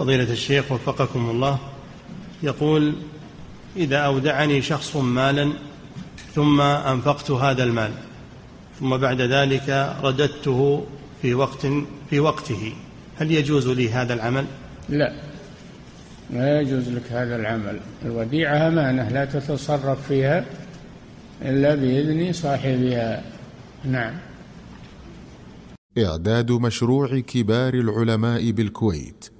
فضيلة الشيخ وفقكم الله يقول إذا أودعني شخص مالا ثم أنفقت هذا المال ثم بعد ذلك رددته في وقت في وقته هل يجوز لي هذا العمل؟ لا لا يجوز لك هذا العمل. الوديعة أمانة لا تتصرف فيها إلا بإذن صاحبها. نعم. إعداد مشروع كبار العلماء بالكويت.